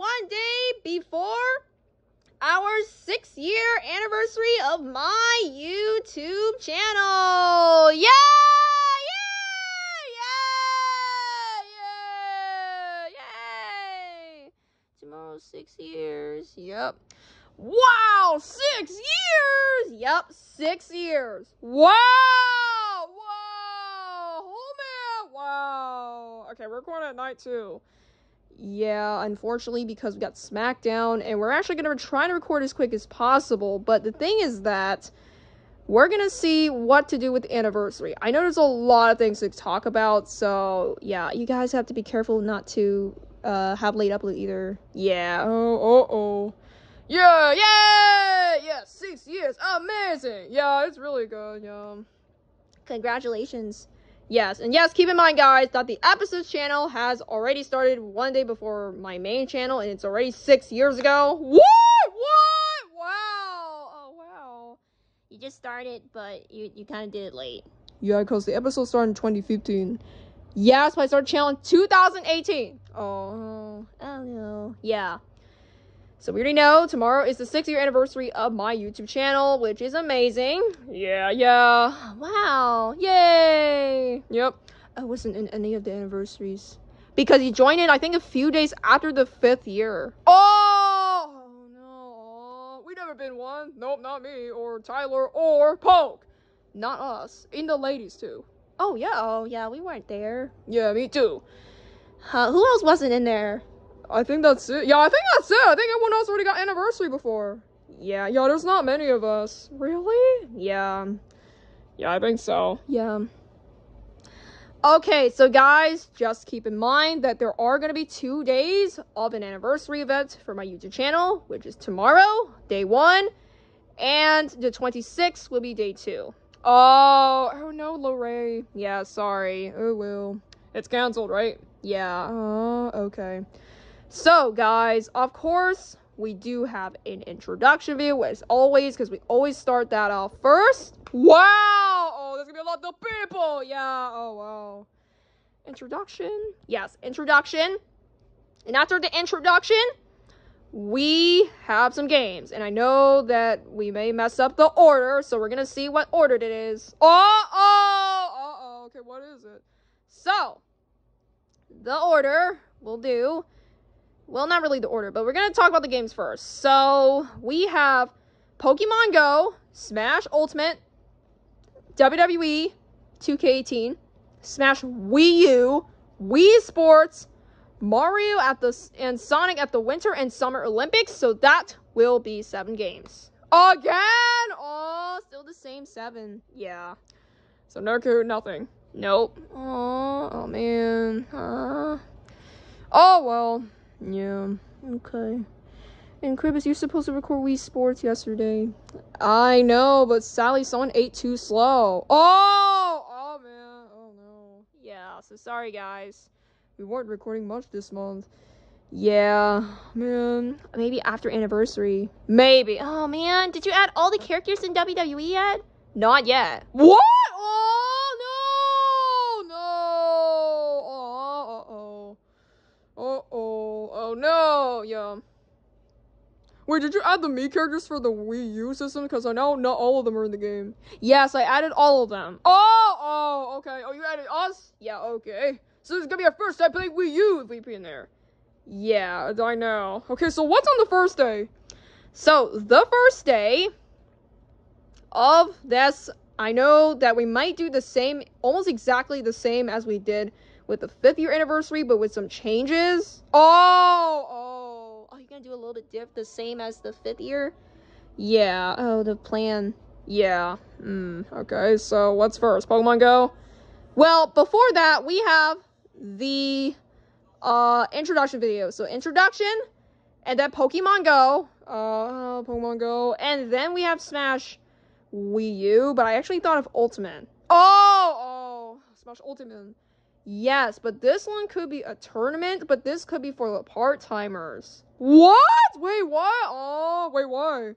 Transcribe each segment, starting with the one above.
one day before our six year anniversary of my YouTube channel. Yeah! Yeah! Yeah! Yeah! Yay! Tomorrow's six years. Yep. Wow! Six years! Yep, six years. Wow! Wow! Oh man! Wow! Okay, we're recording at night too. Yeah, unfortunately, because we got SmackDown, and we're actually gonna try to record as quick as possible. But the thing is that we're gonna see what to do with the anniversary. I know there's a lot of things to talk about, so yeah, you guys have to be careful not to uh, have late upload either. Yeah. Oh, oh, oh. Yeah, yeah, yeah. Six years, amazing. Yeah, it's really good. Yeah. Congratulations. Yes, and yes, keep in mind, guys, that the episodes channel has already started one day before my main channel, and it's already six years ago. What? What? Wow. Oh, wow. You just started, but you, you kind of did it late. Yeah, because the episode started in 2015. Yes, I started channel in 2018. Oh, oh no. Yeah. So we already know tomorrow is the six year anniversary of my YouTube channel, which is amazing. Yeah, yeah. Wow. Yay. Yep. I wasn't in any of the anniversaries. Because he joined in, I think, a few days after the fifth year. Oh! Oh no. We never been one. Nope, not me, or Tyler, or Poke. Not us. In the ladies, too. Oh, yeah. Oh, yeah. We weren't there. Yeah, me too. Uh, who else wasn't in there? I think that's it. Yeah, I think that's it. I think everyone else already got anniversary before. Yeah, yeah, there's not many of us. Really? Yeah. Yeah, I think so. Yeah. Okay, so guys, just keep in mind that there are going to be two days of an anniversary event for my YouTube channel, which is tomorrow, day one, and the 26th will be day two. Oh, oh no, Lorray. Yeah, sorry. Oh, well. It's canceled, right? Yeah. Uh, okay. So, guys, of course, we do have an introduction video as always, because we always start that off first. Wow! Oh, there's gonna be a lot of people! Yeah, oh wow. Introduction? Yes, introduction. And after the introduction, we have some games. And I know that we may mess up the order, so we're gonna see what order it is. Oh, oh, uh oh. Okay, what is it? So, the order we'll do well, not really the order, but we're going to talk about the games first. So, we have Pokemon Go, Smash Ultimate, WWE 2K18, Smash Wii U, Wii Sports, Mario at the and Sonic at the Winter and Summer Olympics. So that will be seven games. Again! Oh, still the same seven. Yeah. So no coup, nothing. Nope. Oh, oh man. Uh, oh well. Yeah, okay. And Cribes, you're supposed to record Wii Sports yesterday. I know, but sadly someone ate too slow. Oh! Oh, man. Oh, no. Yeah, so sorry, guys. We weren't recording much this month. Yeah, man. Maybe after anniversary. Maybe. Oh, man. Did you add all the characters in WWE yet? Not yet. What? Oh, no! No! Oh, uh-oh. Uh-oh. Oh, no. Yeah. Wait, did you add the Mii characters for the Wii U system? Because I know not all of them are in the game. Yes, I added all of them. Oh, oh, okay. Oh, you added us? Yeah, okay. So this is gonna be our first time playing Wii U if we be in there. Yeah, I know. Okay, so what's on the first day? So, the first day of this, I know that we might do the same, almost exactly the same as we did with the fifth year anniversary, but with some changes. Oh, oh, gonna do a little bit diff the same as the fifth year? Yeah. Oh, the plan. Yeah. Hmm. Okay. So what's first? Pokemon Go. Well, before that, we have the uh introduction video. So introduction, and then Pokemon Go. Uh, Pokemon Go, and then we have Smash Wii U. But I actually thought of Ultimate. Oh, oh, Smash Ultimate. Yes, but this one could be a tournament, but this could be for the part-timers. What? Wait, what? Oh, wait, why?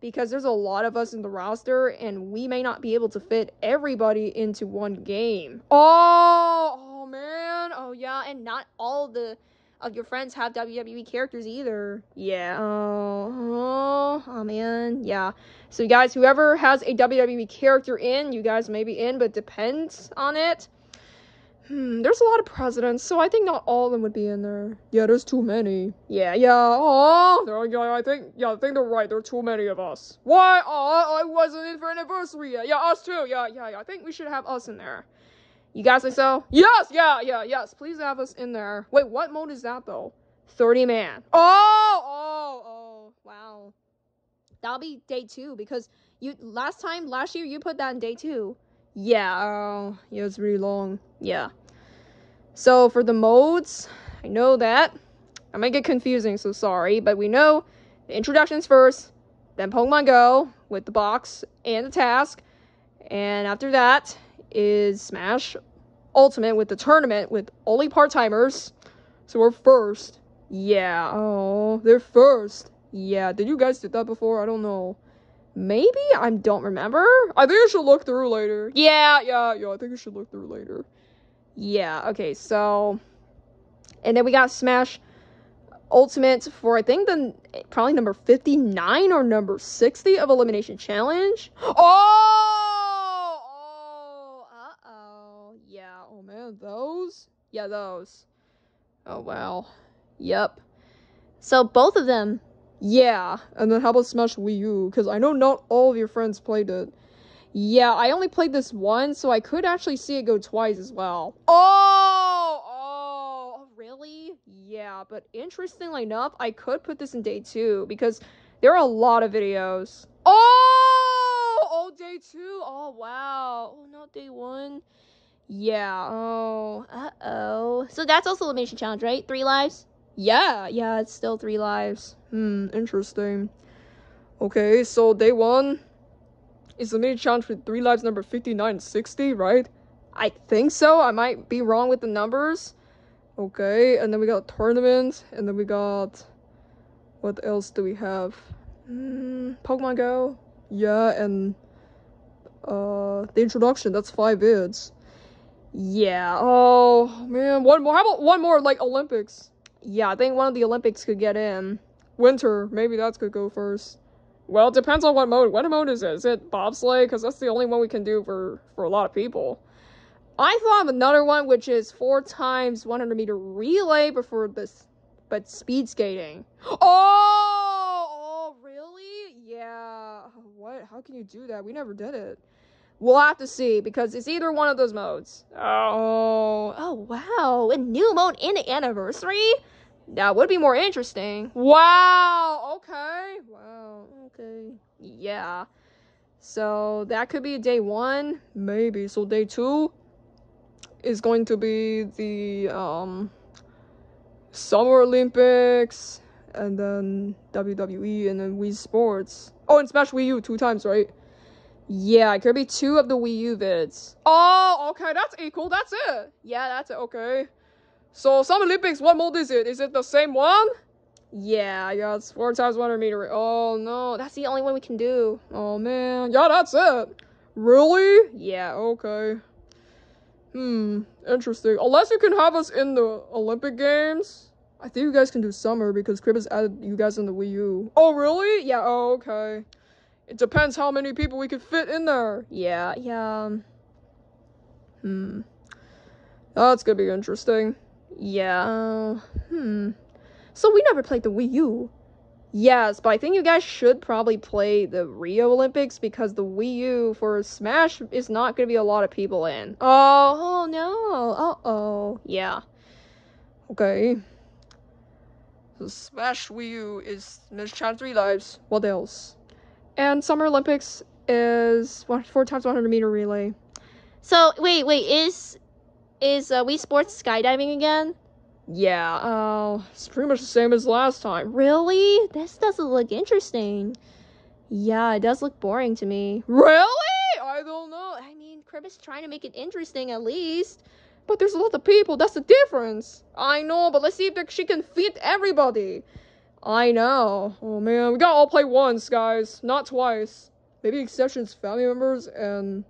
Because there's a lot of us in the roster, and we may not be able to fit everybody into one game. Oh, oh man. Oh yeah, and not all the of your friends have WWE characters either. Yeah. Oh, oh, oh, man. Yeah. So you guys, whoever has a WWE character in, you guys may be in, but depends on it. Hmm, there's a lot of presidents, so I think not all of them would be in there. Yeah, there's too many. Yeah, yeah. Oh, yeah, I think, yeah, I think they're right. There are too many of us. Why? Oh, I wasn't in for anniversary yet. Yeah, us too. Yeah, yeah, yeah. I think we should have us in there. You guys think so? Yes, yeah, yeah, yes. Please have us in there. Wait, what mode is that though? 30 man. Oh, oh, oh, wow. That'll be day two because you last time last year you put that in day two. Yeah, oh, yeah, it's really long. Yeah. So for the modes, I know that. I might get confusing, so sorry, but we know the introductions first, then Pokemon Go with the box and the task, and after that is Smash Ultimate with the tournament with only part timers. So we're first. Yeah, oh, they're first. Yeah, did you guys do that before? I don't know. Maybe? I don't remember. I think I should look through later. Yeah, yeah, yeah, I think I should look through later. Yeah, okay, so. And then we got Smash Ultimate for, I think, the probably number 59 or number 60 of Elimination Challenge. Oh! Oh! Uh oh. Yeah, oh man, those? Yeah, those. Oh wow. Yep. So both of them yeah, and then how about Smash Wii U? Because I know not all of your friends played it. Yeah, I only played this once, so I could actually see it go twice as well. Oh! Oh! really? Yeah, but interestingly enough, I could put this in day two, because there are a lot of videos. Oh! Oh, day two? Oh, wow. Oh, not day one? Yeah, oh, uh-oh. So that's also Elimination Challenge, right? Three lives? Yeah, yeah, it's still three lives. Hmm, interesting. Okay, so day one is the mini challenge with three lives number 59 and 60, right? I think so. I might be wrong with the numbers. Okay, and then we got tournament, and then we got what else do we have? Mm, Pokemon Go. Yeah, and uh the introduction, that's five vids. Yeah, oh man, one more how about one more like Olympics? Yeah, I think one of the Olympics could get in. Winter, maybe that could go first. Well, it depends on what mode. What mode is it? Is it bobsleigh? Because that's the only one we can do for, for a lot of people. I thought of another one, which is four times 100 meter relay before this, but speed skating. Oh, oh, really? Yeah. What? How can you do that? We never did it. We'll have to see because it's either one of those modes. Oh, oh wow, a new mode in the anniversary. That would be more interesting. Wow. Okay. Wow. Okay. Yeah. So that could be day one, maybe. So day two is going to be the um Summer Olympics and then WWE and then Wii Sports. Oh, and Smash Wii U two times, right? Yeah, it could be two of the Wii U vids. Oh, okay, that's equal. That's it. Yeah, that's it. Okay. So, Summer Olympics, what mode is it? Is it the same one? Yeah, yeah, it's four times 100 meter. Oh, no, that's the only one we can do. Oh, man. Yeah, that's it. Really? Yeah, okay. Hmm, interesting. Unless you can have us in the Olympic Games. I think you guys can do summer because Crib has added you guys in the Wii U. Oh, really? Yeah, oh, okay. It depends how many people we could fit in there. Yeah, yeah. Hmm. That's gonna be interesting. Yeah. Hmm. So we never played the Wii U. Yes, but I think you guys should probably play the Rio Olympics because the Wii U for Smash is not going to be a lot of people in. Oh, oh no. Uh-oh. Yeah. Okay. So Smash Wii U is Smash Challenge 3 lives. What else? And Summer Olympics is four times 100 meter relay. So wait, wait, is is uh, Wii Sports skydiving again? Yeah, uh, it's pretty much the same as last time. Really? This doesn't look interesting. Yeah, it does look boring to me. Really? I don't know. I mean, Crib is trying to make it interesting at least. But there's a lot of people. That's the difference. I know, but let's see if she can fit everybody. I know. Oh man, we gotta all play once, guys, not twice. Maybe exceptions, family members, and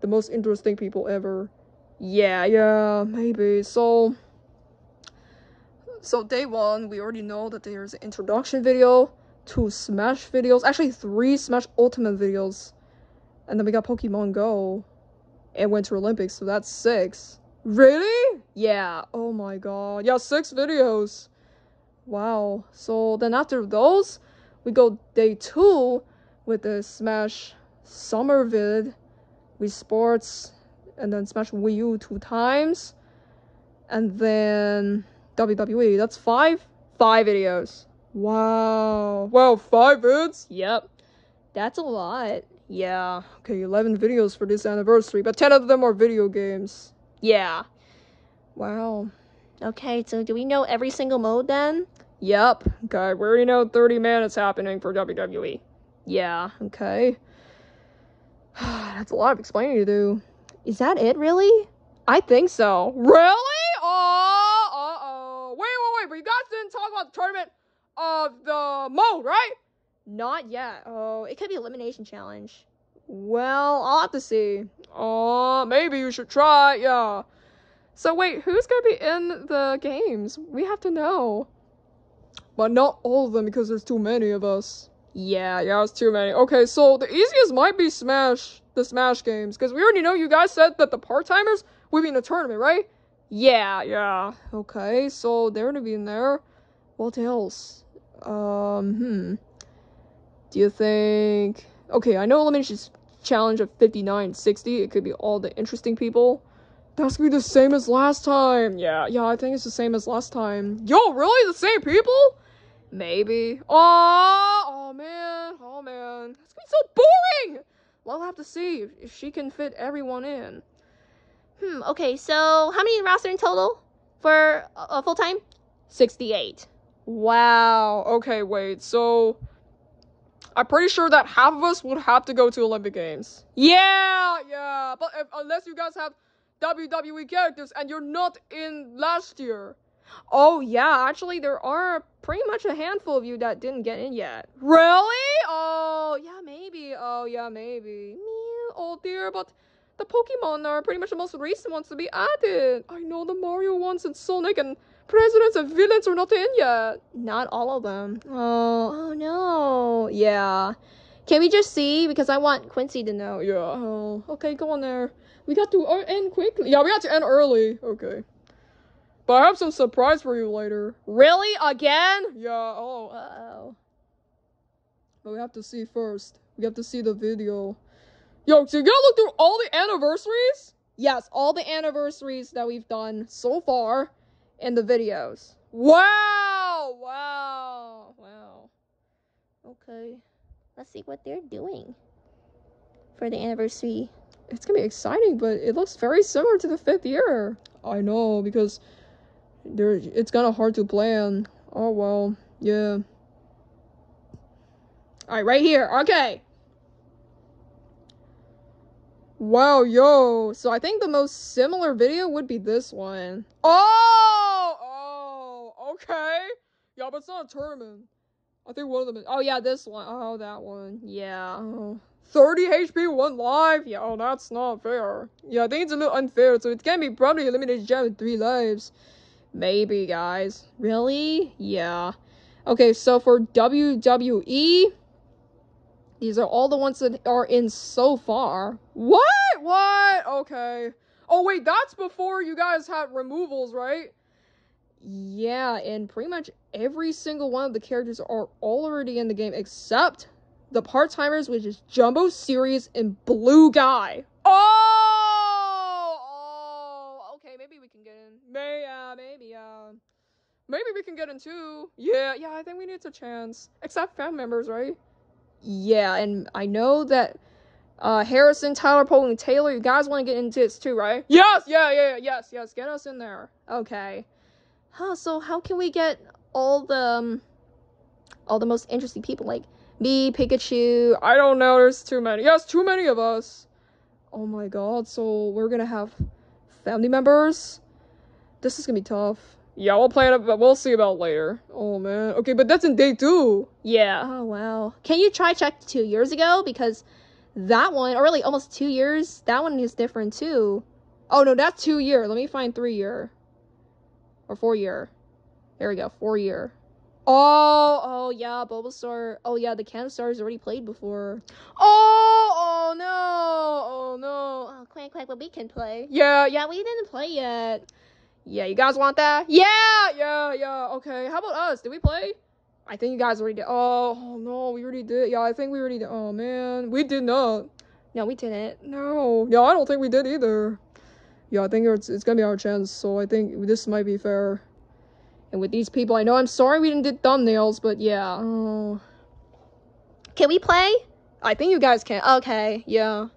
the most interesting people ever. Yeah, yeah, maybe. So, so day one, we already know that there's an introduction video, two Smash videos, actually three Smash Ultimate videos, and then we got Pokemon Go and Winter Olympics, so that's six. Really? Yeah. Oh my god. Yeah, six videos. Wow. So then after those, we go day two with the Smash Summer vid, Wii Sports, and then Smash Wii U two times, and then WWE. That's five? Five videos. Wow. Wow, five vids? Yep. That's a lot. Yeah. Okay, 11 videos for this anniversary, but 10 of them are video games. Yeah. Wow. Okay, so do we know every single mode then? Yep. Okay, we already know 30 minutes happening for WWE. Yeah, okay. That's a lot of explaining to do. Is that it, really? I think so. Really? Oh, uh oh. Wait, wait, wait, but you guys didn't talk about the tournament of the mode, right? Not yet. Oh, it could be elimination challenge. Well, I'll have to see. Oh, uh, maybe you should try, yeah. So wait, who's gonna be in the games? We have to know. But not all of them because there's too many of us. Yeah, yeah, it's too many. Okay, so the easiest might be Smash, the Smash games, because we already know you guys said that the part-timers would be in the tournament, right? Yeah, yeah. Okay, so they're gonna be in there. What else? Um, hmm. Do you think... Okay, I know Elimination Challenge of 59 60. It could be all the interesting people. That's gonna be the same as last time. Yeah, yeah, I think it's the same as last time. Yo, really? The same people? Maybe. Oh, oh man. Oh man. It's gonna be so boring! Well, I'll have to see if, she can fit everyone in. Hmm, okay, so how many roster in total for a, a full time? 68. Wow. Okay, wait. So I'm pretty sure that half of us would have to go to Olympic Games. Yeah, yeah. But if, unless you guys have WWE characters and you're not in last year. Oh, yeah, actually, there are pretty much a handful of you that didn't get in yet. Really? Oh, yeah, maybe. Oh, yeah, maybe. Oh, dear, but the Pokemon are pretty much the most recent ones to be added. I know the Mario ones and Sonic and presidents and villains are not in yet. Not all of them. Oh, oh no. Yeah. Can we just see? Because I want Quincy to know. Yeah. Oh, okay, go on there. We got to uh, end quickly. Yeah, we got to end early. Okay. But I have some surprise for you later. Really? Again? Yeah, oh, uh-oh. But we have to see first. We have to see the video. Yo, so you gotta look through all the anniversaries? Yes, all the anniversaries that we've done so far in the videos. Wow! Wow! Wow. Okay. Let's see what they're doing for the anniversary. It's gonna be exciting, but it looks very similar to the fifth year. I know, because there it's kinda hard to plan. Oh well, yeah. Alright, right here. Okay. Wow, yo. So I think the most similar video would be this one. Oh! Oh, okay. Yeah, but it's not a tournament. I think one of them is, oh yeah, this one. Oh, that one. Yeah. Oh. 30 HP, one life. Yeah, oh, that's not fair. Yeah, I think it's a little unfair, so it can be probably eliminated gem with three lives. Maybe, guys. Really? Yeah. Okay, so for WWE, these are all the ones that are in so far. What? What? Okay. Oh, wait, that's before you guys had removals, right? Yeah, and pretty much every single one of the characters are already in the game except the part-timers, which is Jumbo Series and Blue Guy. Oh! Oh! Okay, maybe we can get in. May, uh, maybe, uh... Maybe we can get in too. Yeah, yeah, I think we need a chance. Except fan members, right? Yeah, and I know that uh, Harrison, Tyler, Poland, Taylor, you guys want to get into this too, right? Yes, yeah, yeah, yes, yes, get us in there. Okay. Huh, so how can we get all the, um, all the most interesting people, like me, Pikachu? I don't know, there's too many. Yes, too many of us. Oh my god, so we're gonna have family members? This is gonna be tough. Yeah, we'll plan it, but we'll see about later. Oh man. Okay, but that's in day two. Yeah. Oh wow. Can you try check two years ago? Because that one, or really almost two years, that one is different too. Oh no, that's two year. Let me find three year. Or four year. There we go, four year. Oh, oh yeah, Bulbasaur. Oh yeah, the Can Stars already played before. Oh, oh no, oh no. Oh, quack quack, but we can play. Yeah, yeah. Yeah, we didn't play yet. Yeah, you guys want that? Yeah, yeah, yeah. Okay, how about us? Did we play? I think you guys already did. Oh, oh no, we already did. Yeah, I think we already did. Oh man, we did not. No, we didn't. No, yeah, I don't think we did either. Yeah, I think it's it's gonna be our chance. So I think this might be fair. And with these people, I know I'm sorry we didn't do thumbnails, but yeah. Oh, Can we play? I think you guys can. Okay. Yeah.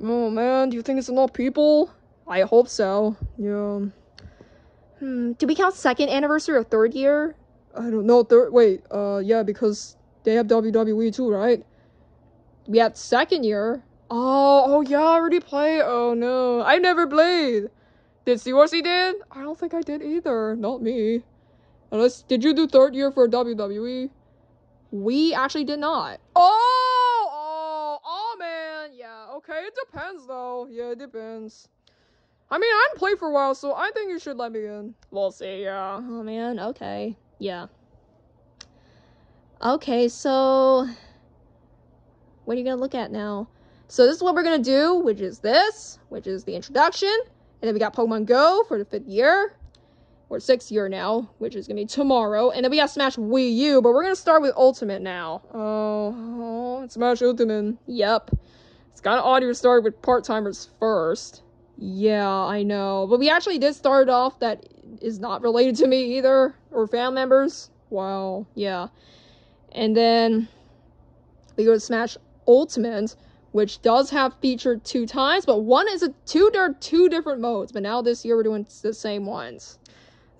Oh man, do you think it's enough people? I hope so. Yeah. Hmm. Do we count second anniversary or third year? I don't know. Third. Wait. Uh. Yeah, because they have WWE too, right? We had second year. Oh. Oh yeah. I already played. Oh no. I never played. Did CRC did? I don't think I did either. Not me. Unless did you do third year for WWE? We actually did not. Oh. Oh. Oh man. Yeah. Okay. It depends though. Yeah. It depends. I mean, I haven't played for a while, so I think you should let me in. We'll see. Yeah. Oh man. Okay. Yeah. Okay. So, what are you gonna look at now? So this is what we're gonna do, which is this, which is the introduction, and then we got Pokemon Go for the fifth year, or sixth year now, which is gonna be tomorrow, and then we got Smash Wii U, but we're gonna start with Ultimate now. Oh, oh Smash Ultimate. Yep. It's kind of odd to start with part timers first. Yeah, I know, but we actually did start off that is not related to me either, or fan members. Wow. Yeah. And then we go to Smash Ultimate which does have featured two times, but one is a two there are two different modes, but now this year we're doing the same ones.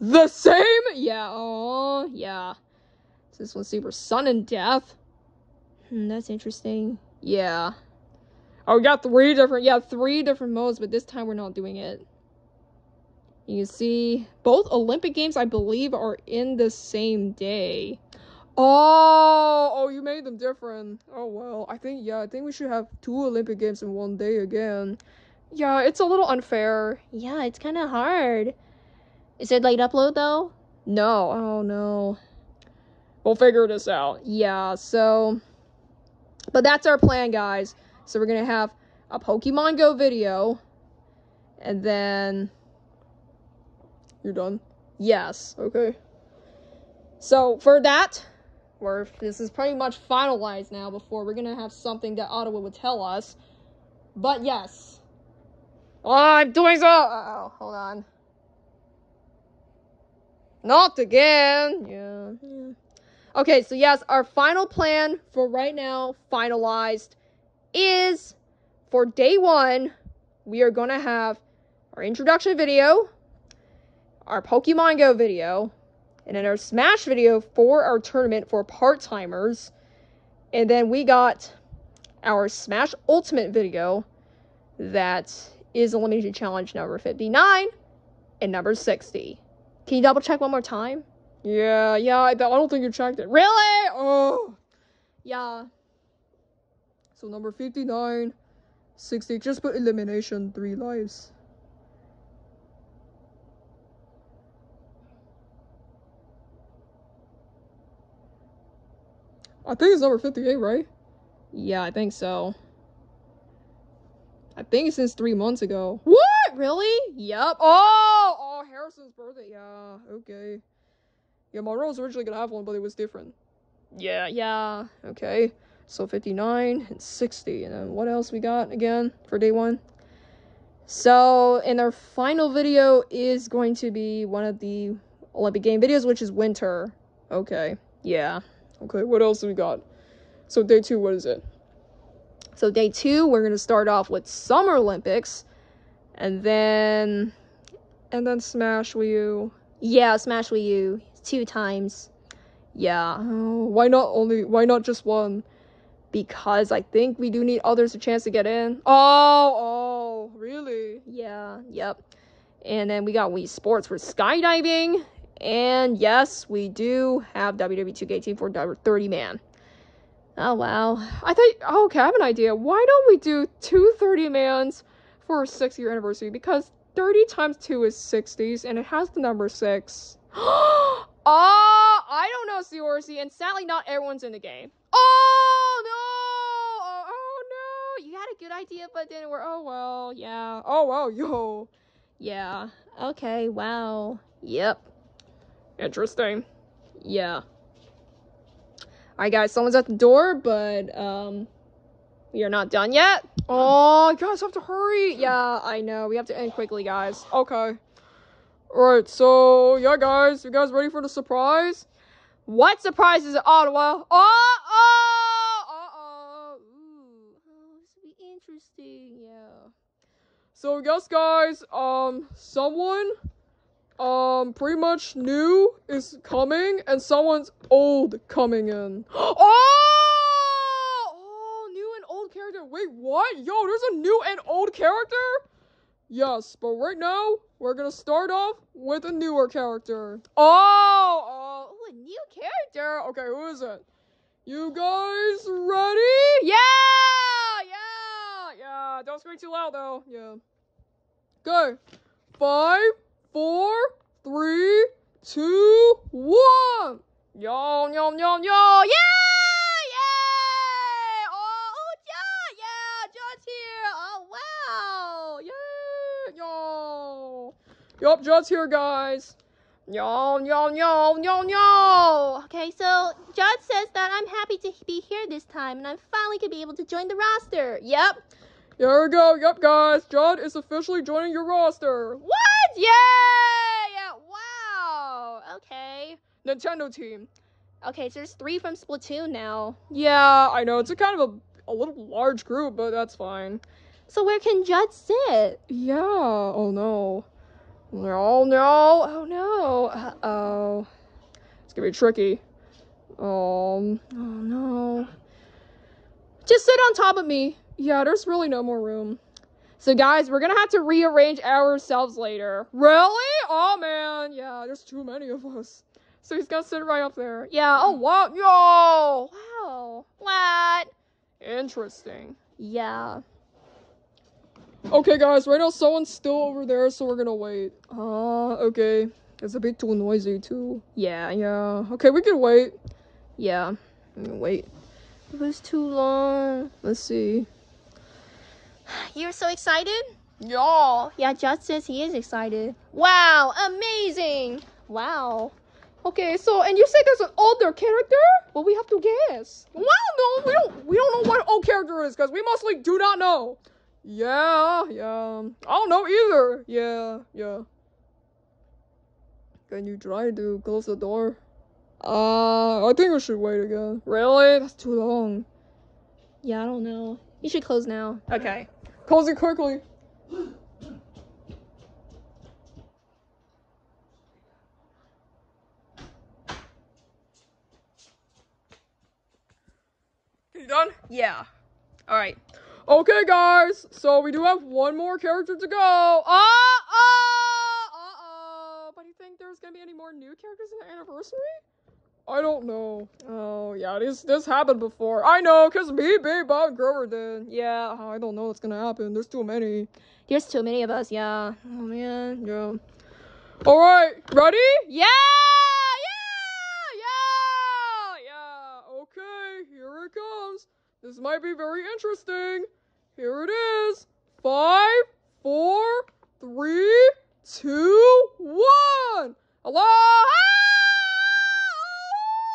The same? Yeah, oh yeah. So this one's Super Sudden Death. Hmm, that's interesting. Yeah. Oh, we got three different yeah, three different modes, but this time we're not doing it. You see both Olympic Games, I believe, are in the same day. Oh, oh, you made them different. Oh well, I think yeah, I think we should have two Olympic Games in one day again. Yeah, it's a little unfair. Yeah, it's kind of hard. Is it late upload though? No, oh no. We'll figure this out. Yeah, so but that's our plan, guys. So we're gonna have a Pokemon Go video, and then you're done. Yes. Okay. So for that, we're this is pretty much finalized now. Before we're gonna have something that Ottawa would tell us. But yes. Oh, I'm doing so. Uh, oh, hold on. Not again. Yeah. yeah. Okay, so yes, our final plan for right now, finalized, is for day one, we are gonna have our introduction video, our Pokemon Go video, and then our Smash video for our tournament for part timers. And then we got our Smash Ultimate video that is Elimination Challenge number 59 and number 60. Can you double check one more time? Yeah, yeah, I, I don't think you checked it. Really? Oh. Yeah. So number 59, 60, just put elimination, three lives. I think it's number 58, right? Yeah, I think so. I think it's since three months ago. What? Really? Yep. Oh, oh, Harrison's birthday. Yeah, okay. Yeah, Monroe was originally gonna have one, but it was different. Yeah, yeah. Okay. So 59 and 60. And then what else we got again for day one? So, and our final video is going to be one of the Olympic game videos, which is winter. Okay. Yeah. Okay, what else we got? So day two, what is it? So day two, we're gonna start off with Summer Olympics, and then, and then Smash Wii U. Yeah, Smash Wii U two times. Yeah. Oh, why not only? Why not just one? Because I think we do need others a chance to get in. Oh, oh, really? Yeah. Yep. And then we got Wii Sports for skydiving, and yes, we do have WWE 2K18 for 30 man. Oh wow. I thought oh, okay, I have an idea. Why don't we do two 30 mans for our six year anniversary? Because 30 times 2 is 60s and it has the number 6. oh, I don't know, Seorsy, and sadly, not everyone's in the game. Oh no! Oh, oh, no! You had a good idea, but didn't work. Oh well, yeah. Oh well, yo. Yeah. Okay. Wow. Yep. Interesting. Yeah. Alright, guys, someone's at the door, but um, we are not done yet. Oh, you guys have to hurry. Yeah, I know. We have to end quickly, guys. Okay. Alright, so, yeah, guys. You guys ready for the surprise? What surprise is it, Ottawa? Oh, oh, oh, oh. Ooh. Oh, this will be interesting. Yeah. So, yes, guys, um, someone, um, pretty much new is coming, and someone's old coming in. Oh! Oh, new and old character. Wait, what? Yo, there's a new and old character? Yes, but right now, we're gonna start off with a newer character. Oh! Oh, a new character? Okay, who is it? You guys ready? Yeah! Yeah! Yeah, don't speak too loud though. Yeah. Go. Five, four, three, two, one. Yo, yo, yo, yo. Yeah! Yeah! Oh, oh, John! Yeah, John's here. Oh, wow. Yeah! Yo. Yup, John's here, guys. Yo, yo, yo, yo, yo. Okay, so Judd says that I'm happy to be here this time, and I'm finally gonna be able to join the roster. Yep. There we go. Yep, guys. Judd is officially joining your roster. What? Yeah! Yeah. Wow. Okay. Nintendo team. Okay, so there's three from Splatoon now. Yeah, I know. It's a kind of a, a little large group, but that's fine. So where can Judd sit? Yeah. Oh no. No, no. Oh no. Uh oh. It's gonna be tricky. Um. Oh no. Just sit on top of me. Yeah, there's really no more room. So guys, we're gonna have to rearrange ourselves later. Really? Oh man. Yeah, there's too many of us. So he's gonna sit right up there. Yeah. Oh wow. Yo. Wow. What? Interesting. Yeah. Okay, guys, right now someone's still over there, so we're gonna wait. Uh, okay. It's a bit too noisy, too. Yeah, yeah. Okay, we can wait. Yeah. Wait. It was too long. Let's see. You're so excited? Yeah. Yeah, Judd says he is excited. Wow, amazing! Wow. Okay, so and you said there's an older character? Well, we have to guess. Well, no, we don't. We don't know what old character is because we mostly do not know. Yeah, yeah. I don't know either. Yeah, yeah. Can you try to close the door? Uh, I think we should wait again. Really? That's too long. Yeah, I don't know. You should close now. Okay. Close it quickly. You done? Yeah. Alright. Okay, guys. So we do have one more character to go. Uh oh. Uh oh. But do you think there's gonna be any more new characters in the anniversary? I don't know. Oh yeah, this this happened before. I know, cause me, me, Bob, Grover did. Yeah, I don't know what's gonna happen. There's too many. There's too many of us, yeah. Oh man. Yeah. All right. Ready? Yeah. Yeah. Yeah. Okay. Here it comes. This might be very interesting. Here it is. Five, four, three, two, one. Hello. Ah!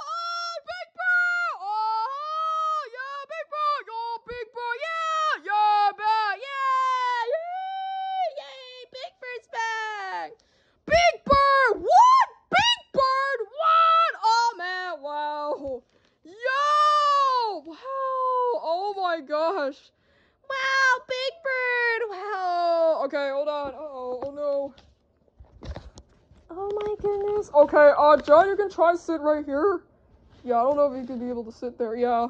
Oh, Big Bird. Oh, yeah, Big Bird. Oh, Big Bird. Yeah, yeah, Bird. Yeah, yay, yay. Big Bird's back. Big Bird. What? Big Bird. What? Oh man. Wow. Yo. Wow. Oh my gosh. Wow, Big Bird! Wow. Okay, hold on. Uh oh. Oh no. Oh my goodness. Okay, uh, John, you can try to sit right here. Yeah, I don't know if you could be able to sit there. Yeah.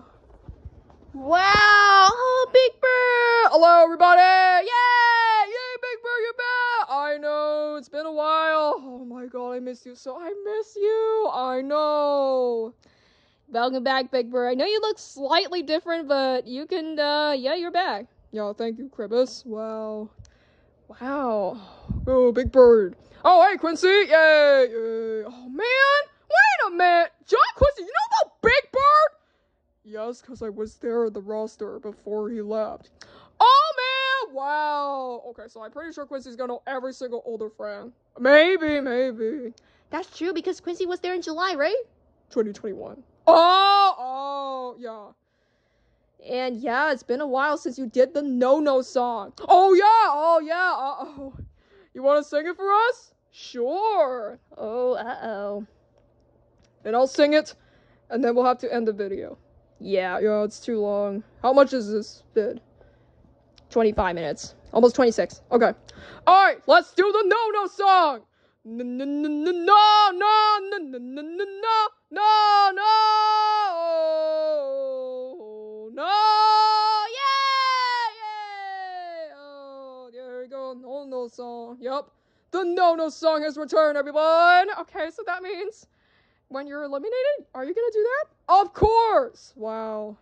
Wow. Oh, Big Bird. Hello, everybody. Yay! Yay, Big Bird, you're back. I know. It's been a while. Oh my god, I miss you so. I miss you. I know. Welcome back, Big Bird. I know you look slightly different, but you can, uh, yeah, you're back. Yeah, thank you, Cribes. Wow. Wow. Oh, Big Bird. Oh, hey, Quincy. Yay. Yay. Oh, man. Wait a minute. John Quincy, you know about Big Bird? Yes, because I was there at the roster before he left. Oh, man. Wow. Okay, so I'm pretty sure Quincy's gonna know every single older friend. Maybe, maybe. That's true because Quincy was there in July, right? 2021. Oh, oh, yeah. And yeah, it's been a while since you did the No No song. Oh, yeah. Oh, yeah. Uh oh. You want to sing it for us? Sure. Oh, uh oh. And I'll sing it, and then we'll have to end the video. Yeah, yeah, it's too long. How much is this bid? 25 minutes. Almost 26. Okay. Alright, let's do the No No song! No, no, no, no, no, no, no, no, no, no, no, no, no, yeah, yeah. Oh, there we go. No, no song. Yep. The No No song has returned, everyone. Okay, so that means when you're eliminated, are you gonna do that? Of course. Wow.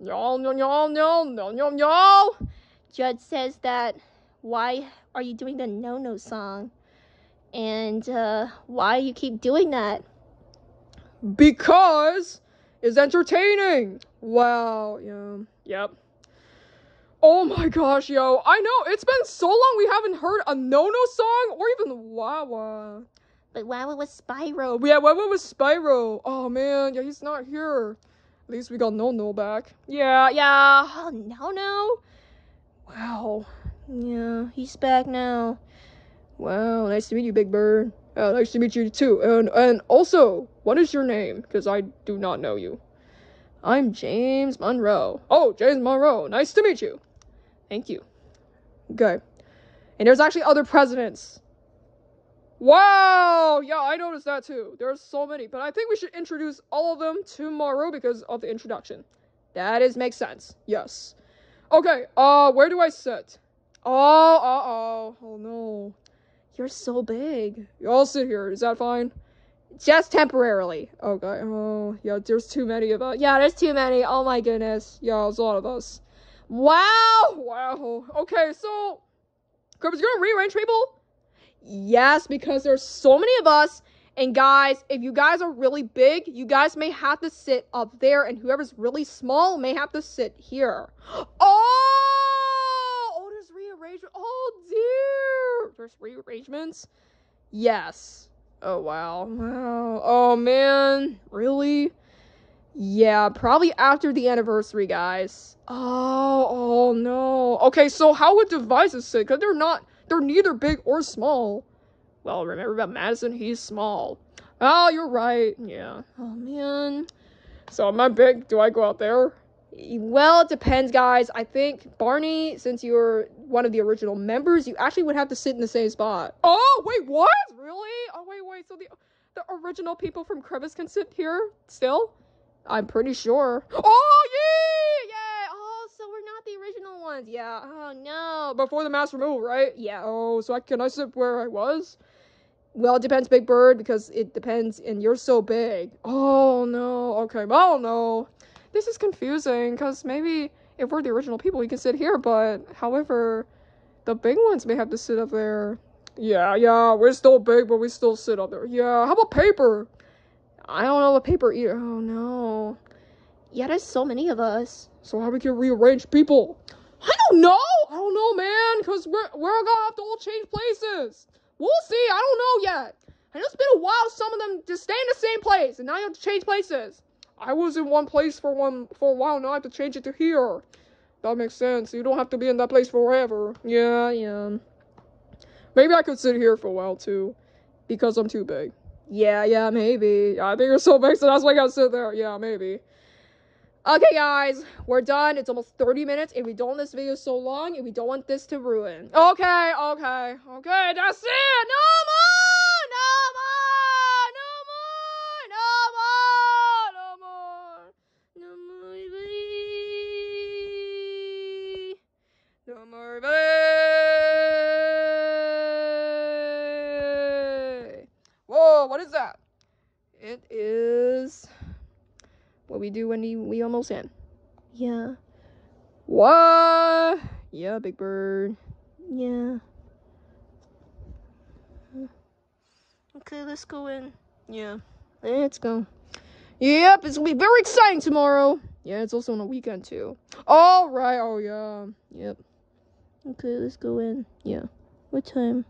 Y'all, y'all, y'all, y'all, y'all, y'all, y'all. Judge says that. Why are you doing the No No song? And uh, why you keep doing that? Because it's entertaining. Wow. Yeah. Yep. Oh my gosh, yo. I know, it's been so long we haven't heard a no-no song or even Wawa. But Wawa was Spyro. Yeah, Wawa was Spyro. Oh man, yeah, he's not here. At least we got No-No back. Yeah, yeah. Oh, No-No? Wow. Yeah, he's back now. Wow, nice to meet you, Big Bird. Uh, nice to meet you too. And and also, what is your name? Because I do not know you. I'm James Monroe. Oh, James Monroe. Nice to meet you. Thank you. Okay. And there's actually other presidents. Wow! Yeah, I noticed that too. There's so many, but I think we should introduce all of them tomorrow because of the introduction. That is makes sense. Yes. Okay, uh, where do I sit? Oh, uh-oh. Oh, no. You're so big. I'll sit here. Is that fine? Just temporarily. Okay. Oh, yeah, there's too many of us. Yeah, there's too many. Oh my goodness. Yeah, there's a lot of us. Wow! Wow. Okay, so... Is gonna rearrange people? Yes, because there's so many of us. And guys, if you guys are really big, you guys may have to sit up there. And whoever's really small may have to sit here. Oh! Oh, rearrangement. Oh, dear. There's rearrangements? Yes. Oh, wow. Wow. Oh, man. Really? Yeah, probably after the anniversary, guys. Oh, oh no. Okay, so how would devices sit? Because they're not, they're neither big or small. Well, remember about Madison? He's small. Oh, you're right. Yeah. Oh, man. So am I big? Do I go out there? Well, it depends, guys. I think Barney, since you're one of the original members, you actually would have to sit in the same spot. Oh, wait, what? Really? Oh, wait, wait. So the the original people from Cribes can sit here still? I'm pretty sure. Oh, yeah, yeah. Oh, so we're not the original ones. Yeah. Oh no. Before the mass removal, right? Yeah. Oh, so I can I sit where I was? Well, it depends, Big Bird, because it depends, and you're so big. Oh no. Okay. Oh no. This is confusing, because maybe if we're the original people, we can sit here, but however, the big ones may have to sit up there. Yeah, yeah, we're still big, but we still sit up there. Yeah, how about paper? I don't know what paper either. Oh no. Yeah, there's so many of us. So how we can rearrange people? I don't know. I don't know, man. Cause we're we're gonna have to all change places. We'll see. I don't know yet. I know it's been a while. Some of them just stay in the same place, and now you have to change places. I was in one place for one for a while. Now I have to change it to here. That makes sense. You don't have to be in that place forever. Yeah, yeah. Maybe I could sit here for a while too, because I'm too big. Yeah, yeah, maybe. I think you're so big, so that's why I gotta sit there. Yeah, maybe. Okay, guys, we're done. It's almost 30 minutes, and we don't want this video so long, and we don't want this to ruin. Okay, okay, okay, that's it! No Yeah. What? Yeah, Big Bird. Yeah. Okay, let's go in. Yeah. Let's go. Yep, it's gonna be very exciting tomorrow. Yeah, it's also on a weekend too. All right. Oh yeah. Yep. Okay, let's go in. Yeah. What time?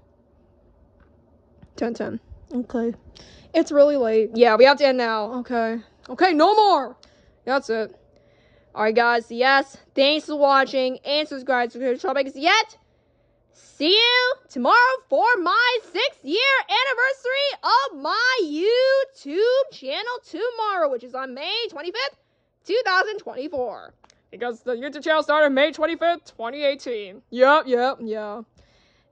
Ten ten. Okay. It's really late. Yeah, we have to end now. Okay. Okay, no more. That's it. Alright, guys. Yes. Thanks for watching and subscribe to the channel because yet. See you tomorrow for my sixth year anniversary of my YouTube channel tomorrow, which is on May 25th, 2024. Because the YouTube channel started May 25th, 2018. Yep, yep, yeah.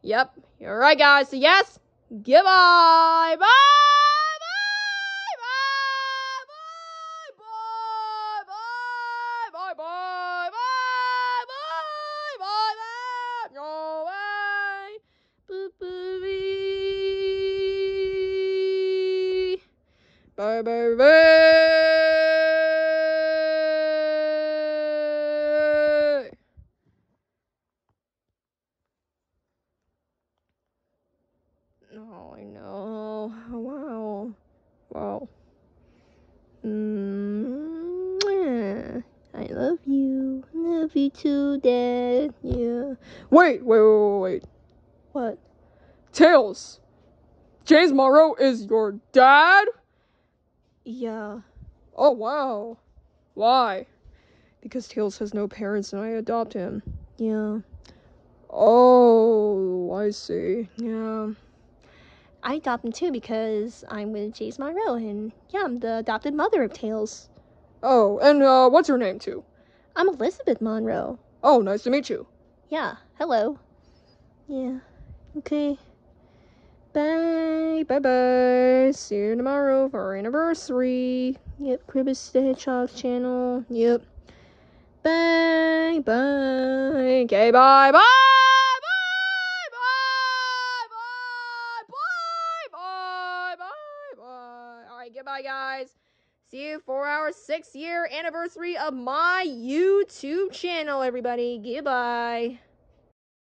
Yep. You're right, guys. So, yes. Goodbye. Bye. Bye. Bye. Bye. Bye. Bye. Bye. Bye. Bye. Bye. Bye. No way. Boo boo bee. Bye. Bye. Bye. Oh, I know. Wow. Wow. Mm, I love you. Love you too, Dad. Yeah. Wait, wait, wait, wait, wait. What? Tails. James Monroe is your dad? Yeah. Oh, wow. Why? Because Tails has no parents and I adopt him. Yeah. Oh, I see. Yeah. I adopt him too because I'm with Jace Monroe, and yeah, I'm the adopted mother of Tails. Oh, and uh, what's your name too? I'm Elizabeth Monroe. Oh, nice to meet you. Yeah. Hello. Yeah. Okay. Bye, bye, bye. See you tomorrow for our anniversary. Yep. Cribes the Hedgehog channel. Yep. Bye, bye. Okay, bye, bye. Bye, bye, bye, bye, bye, bye, bye. All right, goodbye, guys. See you for our six year anniversary of my YouTube channel, everybody. Goodbye.